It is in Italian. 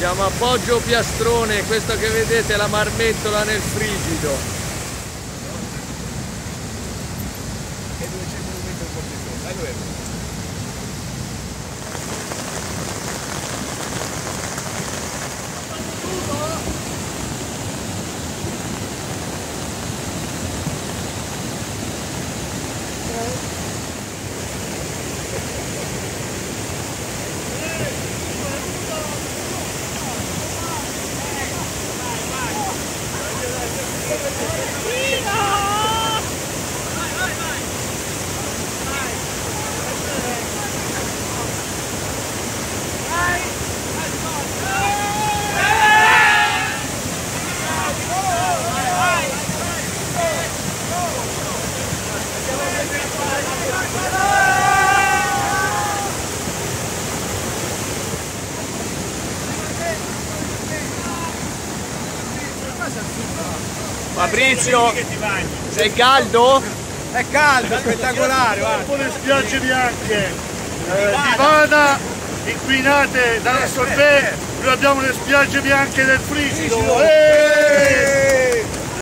Siamo a Poggio Piastrone, questo che vedete è la marmettola nel frigido. Fabrizio, sei caldo? È caldo, spettacolare, Dopo le spiagge bianche eh, di Vada inquinate dalla Solvay, noi abbiamo le spiagge bianche del Frigido. Eh!